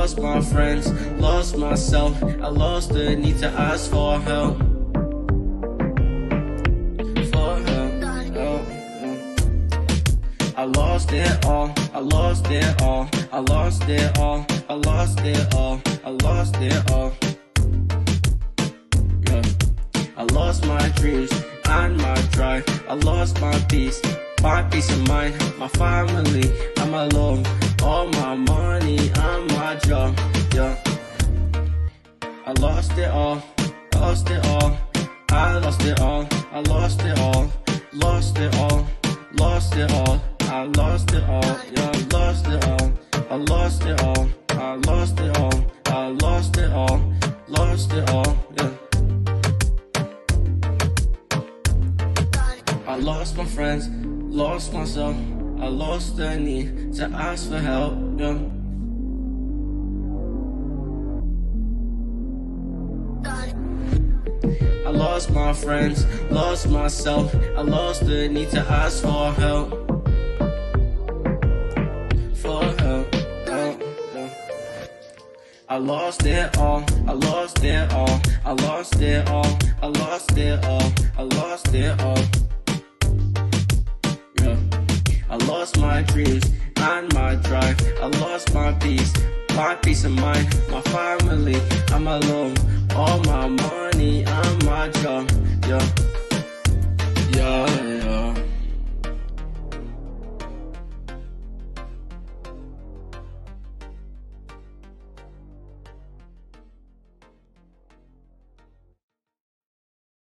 lost my friends, lost myself. I lost the need to ask for help. For help. help. I lost it all, I lost it all, I lost it all, I lost it all, I lost it all. Yeah. I lost my dreams and my drive. I lost my peace, my peace of mind, my family. I'm alone. All my money my job. Yeah. I lost it all, lost it all. I lost it all, I lost it all, lost it all, lost it all. I lost it all, yeah, lost it all. I lost it all, I lost it all, I lost it all, lost it all, yeah. I lost my friends, lost myself. I lost the need to ask for help. Yeah. I lost my friends, lost myself. I lost the need to ask for help. For help. help, yeah. I lost it all, I lost it all, I lost it all, I lost it all, I lost it all. Yeah. I lost my dreams and my drive. I lost my peace, my peace of mind, my family. I'm alone. All my money and my job. Yeah, yeah.